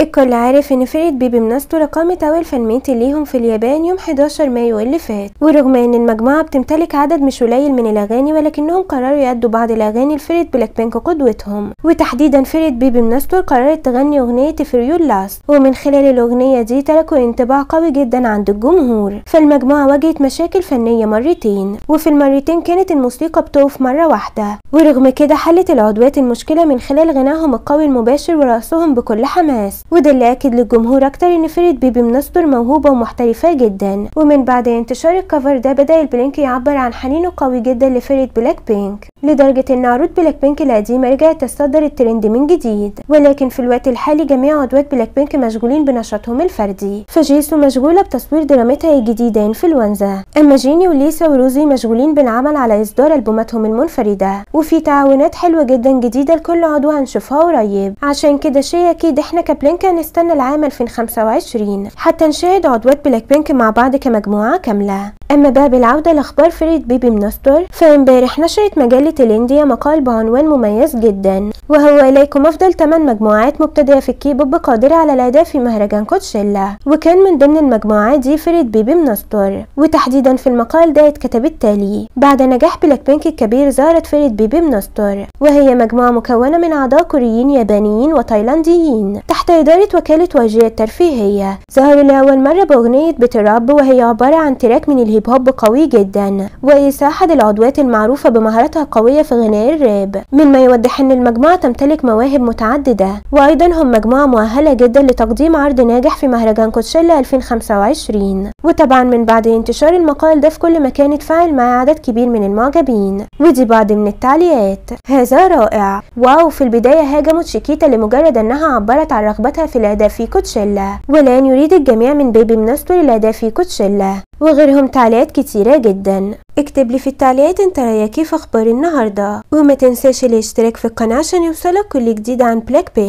الكل عارف إن فرقة بيبي منستر أقامت اول fan meet ليهم في اليابان يوم 11 مايو اللي فات. ورغم إن المجموعة بتمتلك عدد مش قليل من الأغاني ولكنهم قرروا يأدوا بعض الأغاني لفرقة بلاك بينك قدوتهم وتحديدا فرقة بيبي منستر قررت تغني أغنية If It's Your Last. ومن خلال الأغنية دي تركوا انطباع قوي جدا عند الجمهور. فالمجموعة واجهت مشاكل فنية مرتين. وفي المرتين كانت الموسيقى بتقف مرة واحدة. ورغم كده حلت العضوات المشكلة من خلال غناهم القوي المباشر ورقصهم بكل حماس. وده اللي اكد للجمهور أكتر إن فرقة بيبي منستر موهوبة ومحترفة جدا. ومن بعد انتشار ال cover ده بدأ البلينك يعبر عن حنينه قوي جدا لفرقة بلاك بينك. لدرجة أن عروض بلاك بينك القديمة رجعت تصدر الترند من جديد ولكن في الوقت الحالي جميع عضوات بلاك بينك مشغولين بنشاطهم الفردي. فجيسو مشغولة بتصوير درامتها الجديدة انفلونزا أما جيني وليسا وروزي مشغولين بالعمل على إصدار ألبوماتهم المنفردة. وفي تعاونات حلوة جدا جديدة لكل عضو هنشوفها قريب. عشان كده شيء أكيد إحنا كبلينك هنستنى العام 2025 حتى نشاهد عضوات بلاك بينك مع بعض كمجموعة كاملة. أما بقى بالعودة لأخبار فرقة بيبي منستر فامبارح نشرت مجلة الانديا مقال بعنوان مميز جدا وهو إليكم أفضل 8 مجموعات مبتدئة في الكيبوب قادرة على الاداء في مهرجان كوتشيلا وكان من ضمن المجموعات دي فرقة بيبي منستر وتحديدا في المقال ده اتكتب التالي. بعد نجاح بلاك بينك الكبير ظهرت فرقة بيبي منستر وهي مجموعة مكونة من أعضاء كوريين يابانيين وتايلانديين. تحت إدارة وكالة واي جي الترفيهية ظهروا لاول مرة بأغنية Batter Up وهي عبارة عن track من الهيب هوب قوي جدا وآسا أحد العضوات المعروفة بمهاراتها القوية في غناء الراب. مما يوضح أن المجموعة تمتلك مواهب متعددة وأيضا هم مجموعة مؤهلة جدا لتقديم عرض ناجح في مهرجان كوتشيلا 2025 وطبعا من بعد انتشار المقال ده في كل مكان اتفاعل معاه عدد كبير من المعجبين. ودي بعض من التعليقات. هذا رائع. wow في البداية هاجمت شيكيتا لمجرد أنها عبرت عن رغبتها في الأداء في كوتشيلا. والآن يريد الجميع من بيبي منستو للأداء في كوتشيلا. وغيرهم تعليقات كتيرة جدا. اكتب لي في التعليقات أنت رأيك كيف أخبار النهاردة؟ وما تنساش الاشتراك في القناة عشان يوصلك كل جديد عن بلاك بينك